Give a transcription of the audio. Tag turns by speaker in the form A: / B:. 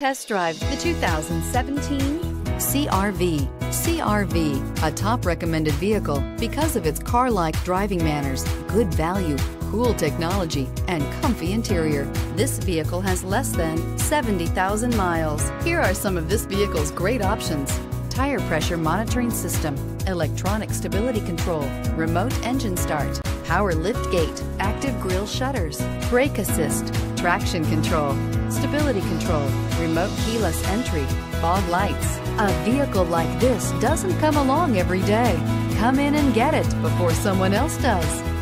A: Test drive the 2017 CRV. CRV, a top recommended vehicle because of its car-like driving manners, good value, cool technology, and comfy interior. This vehicle has less than 70,000 miles. Here are some of this vehicle's great options. Tire pressure monitoring system, electronic stability control, remote engine start, power lift gate, active grille shutters, brake assist, traction control, stability control, remote keyless entry, fog lights. A vehicle like this doesn't come along every day. Come in and get it before someone else does.